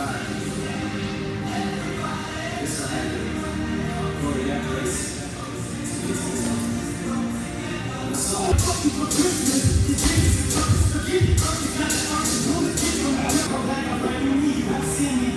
alive. We're so happy. To. To. The song. Fucking for The Jesus. Forget it. Fucking got it. I'm gonna get from my back. I'm right on me. I'm seeing you.